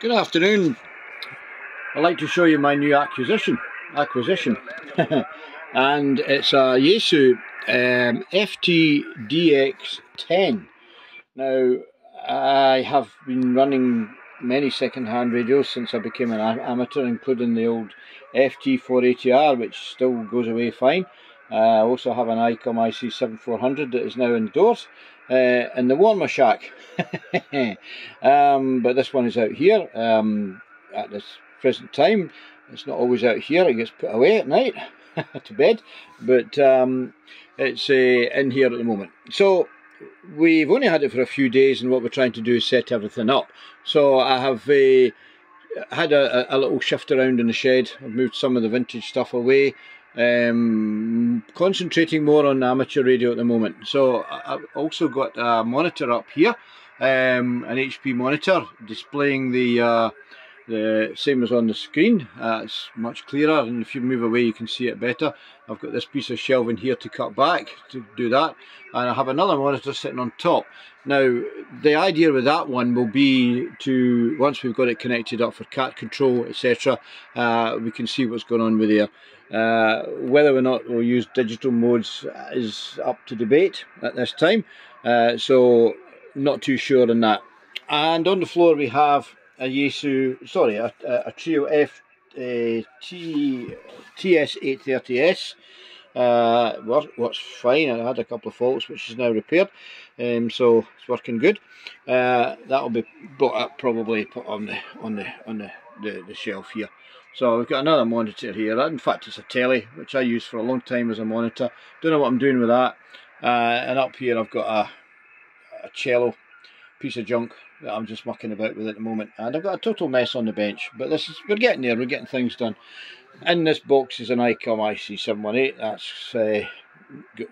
Good afternoon. I'd like to show you my new acquisition. Acquisition, and it's a Yaesu um, FT-DX10. Now, I have been running many second-hand radios since I became an amateur, including the old FT480R, which still goes away fine. Uh, I also have an ICOM IC7400 that is now indoors uh, in the warmer shack. um, but this one is out here um, at this present time. It's not always out here, it gets put away at night to bed, but um, it's uh, in here at the moment. So we've only had it for a few days and what we're trying to do is set everything up. So I have uh, had a, a, little shift around in the shed. I've moved some of the vintage stuff away. Um, concentrating more on amateur radio at the moment. So I've also got a monitor up here, um, an HP monitor displaying the uh, the same as on the screen. Uh, it's much clearer and if you move away you can see it better. I've got this piece of shelving here to cut back to do that and I have another monitor sitting on top. Now the idea with that one will be to, once we've got it connected up for CAT control etc, uh, we can see what's going on with there. Uh, whether or not we'll use digital modes is up to debate at this time, uh, so not too sure on that. And on the floor we have a Yaesu, sorry, a, a Trio F uh, T, TS830S. Uh, works fine. I had a couple of faults which is now repaired, um, so it's working good. Uh, that'll be brought up probably put on the on the on the, the, the shelf here. So we've got another monitor here. In fact, it's a telly which I use for a long time as a monitor. Don't know what I'm doing with that. Uh, and up here I've got a, a cello piece of junk that I'm just mucking about with at the moment. And I've got a total mess on the bench, but this is we're getting there, we're getting things done. In this box is an ICOM IC718, that's uh,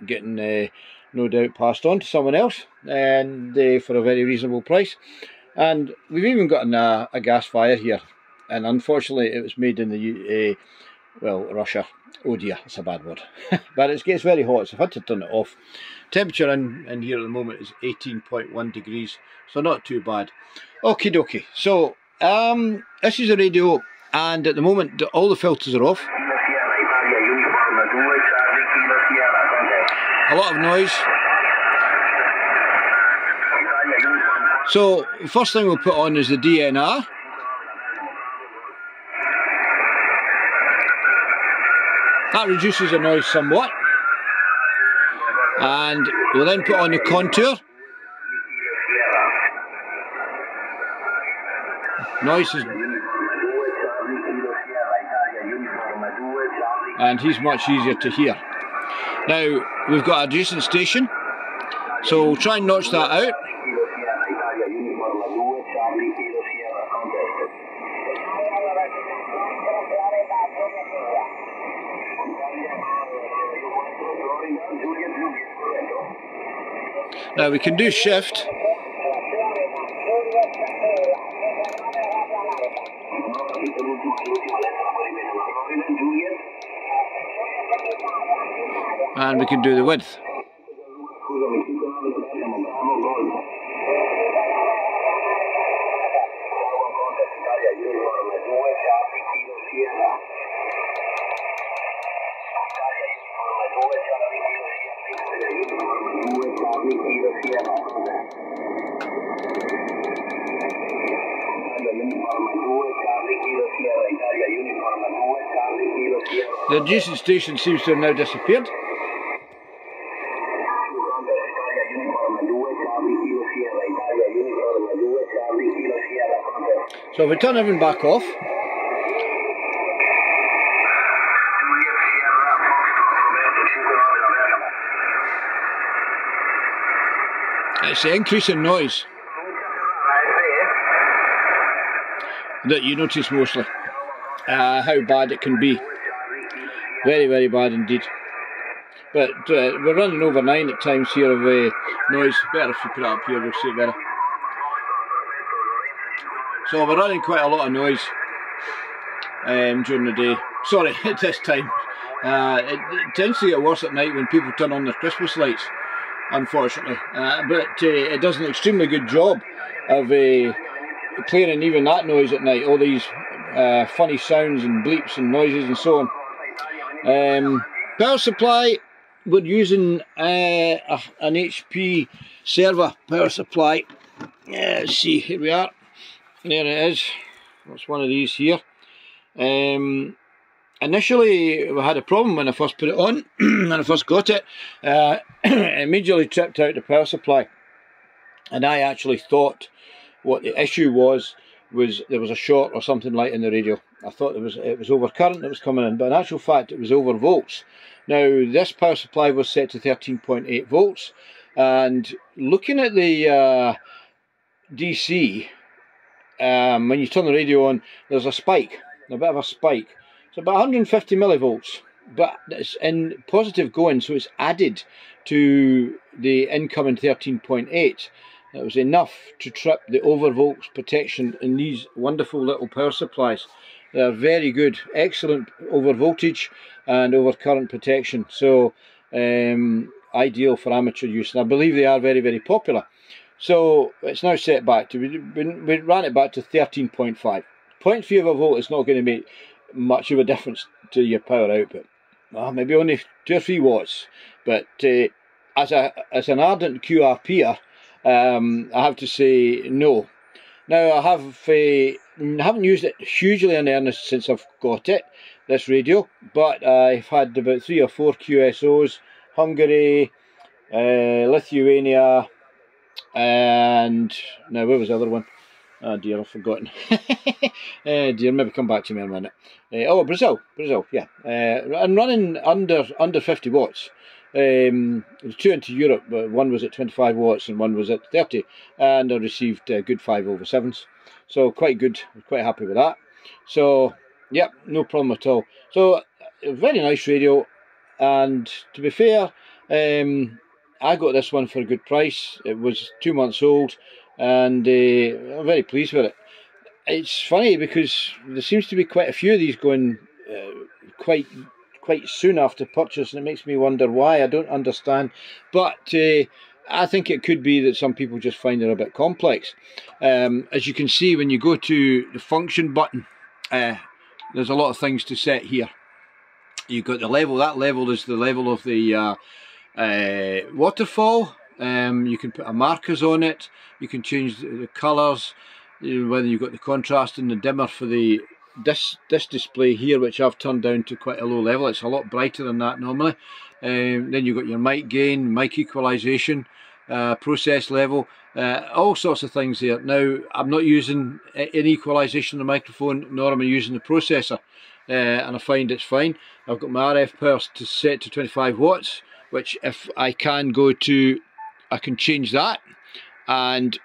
getting uh, no doubt passed on to someone else, and uh, for a very reasonable price. And we've even got an, uh, a gas fire here, and unfortunately it was made in the, uh, well, Russia. Oh dear, that's a bad word. but it gets very hot, so I've had to turn it off. Temperature in, in here at the moment is 18.1 degrees, so not too bad. Okie dokie, so um, this is a radio and at the moment all the filters are off. A lot of noise. So first thing we'll put on is the DNR. That reduces the noise somewhat and we'll then put on the contour. Noise is and he's much easier to hear. Now we've got a decent station so we'll try and notch that out Now we can do shift. And we can do the width. The adjacent station seems to have now disappeared. So if we turn everything back off, it's the increase in noise that you notice mostly, uh, how bad it can be. Very, very bad indeed. But uh, we're running over 9 at times here of uh, noise. Better if you put it up here, we'll see better. So we're running quite a lot of noise um, during the day. Sorry, at this time. Uh, it, it, tends to get worse at night when people turn on their Christmas lights, unfortunately. Uh, but uh, it does an extremely good job of uh, clearing even that noise at night, all these uh, funny sounds and bleeps and noises and so on. Um, power supply, we're using uh, a, an HP server power supply. Yeah, let's see, here we are. There it is. That's one of these here. Um, initially, we had a problem when I first put it on, when I first got it. Uh, immediately tripped out the power supply. And I actually thought what the issue was was there was a short or something like in the radio. I thought it was it was over current that was coming in, but in actual fact it was over volts. Now this power supply was set to 13.8 volts, and looking at the uh, DC, um, when you turn the radio on, there's a spike, a bit of a spike. It's about 150 millivolts, but it's in positive going, so it's added to the incoming 13.8. It was enough to trip the overvolts protection in these wonderful little power supplies. They're very good, excellent over voltage and over current protection. So um, ideal for amateur use. And I believe they are very, very popular. So it's now set back to, we, we ran it back to 13.5. 0.3 of a volt is not going to make much of a difference to your power output. Well, maybe only 2 or 3 watts. But uh, as, a, as an ardent QRPer, um, I have to say no. Now I have uh, haven't used it hugely in earnest since I've got it, this radio, but I've had about three or four QSOs, Hungary, uh, Lithuania, and now where was the other one? Oh dear, I've forgotten. uh, dear, maybe come back to me in a minute. Uh, oh, Brazil, Brazil, yeah. Uh, I'm running under under 50 watts. Um, was two into Europe, but one was at 25 watts and one was at 30, and I received uh, good 5 over 7s. So quite good, quite happy with that. So, yep, no problem at all. So, very nice radio, and to be fair, um, I got this one for a good price. It was two months old, and uh, I'm very pleased with it. It's funny because there seems to be quite a few of these going uh, quite quite soon after purchase, and it makes me wonder why. I don't understand, but uh, I think it could be that some people just find it a bit complex. Um, as you can see, when you go to the function button, uh, there's a lot of things to set here. You've got the level, that level is the level of the uh, uh waterfall. Um, you can put a markers on it, you can change the, the colours, whether you've got the contrast and the dimmer for the this this display here which I've turned down to quite a low level it's a lot brighter than that normally. Um, then you've got your mic gain mic equalization uh, process level uh, all sorts of things there now I'm not using any equalization on the microphone nor am I using the processor uh, and I find it's fine. I've got my RF power to set to 25 watts which if I can go to I can change that. And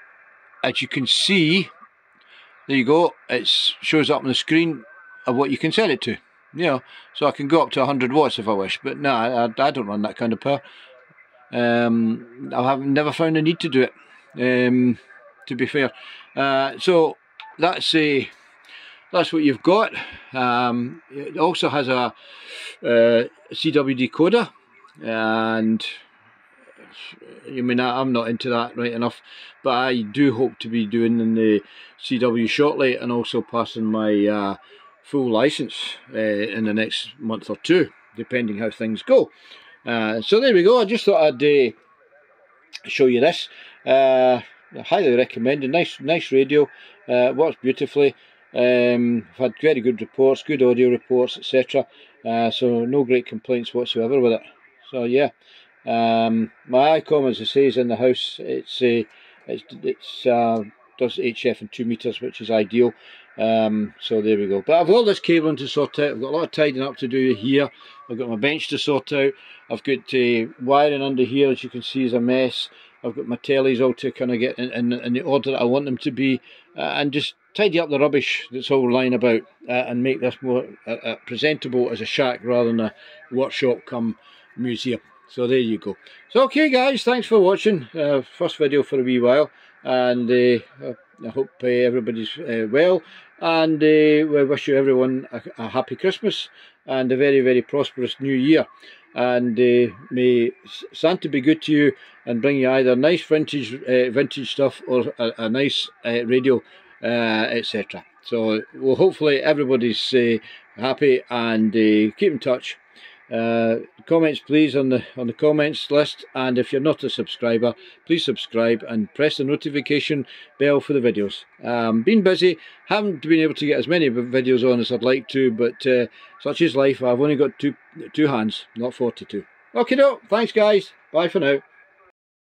as you can see there you go. It shows up on the screen of what you can set it to. You know so I can go up to 100 watts if I wish but no I, I don't run that kind of power. Um, I have never found a need to do it um, to be fair. Uh, so that's a that's what you've got. Um, it also has a, a CW decoder and I mean, I'm not into that right enough, but I do hope to be doing in the CW shortly and also passing my uh, full license uh, in the next month or two, depending how things go. Uh, so there we go. I just thought I'd uh, show you this. Uh, I highly recommend it. Nice, nice radio. Uh, works beautifully. Um, I've had very good reports, good audio reports, etc. So no great complaints whatsoever with it. So yeah. Um, my ICOM, as I say, is in the house. It's uh, it's it's uh, does HF in two meters, which is ideal. Um, so there we go. But I've got all this cabling to sort out. I've got a lot of tidying up to do here. I've got my bench to sort out. I've got uh, wiring under here, as you can see, is a mess. I've got my tellies all to kind of get in, in, in, the order that I want them to be, uh, and just tidy up the rubbish that's all lying about, uh, and make this more uh, uh, presentable as a shack rather than a workshop come museum. So there you go. So okay guys, thanks for watching. Uh, first video for a wee while. And uh, I hope uh, everybody's uh, well. And uh, we wish you everyone a, a, happy Christmas and a very, very prosperous new year. And uh, may Santa be good to you and bring you either nice vintage vintage stuff or a, a nice radio etc. So well, hopefully everybody's happy and keep in touch. Uh, comments please on the on the comments list. And if you're not a subscriber please subscribe and press the notification bell for the videos. Um, been busy. Haven't been able to get as many videos on as I'd like to but uh, such is life. I've only got two two hands not 42 okay no thanks guys. Bye for now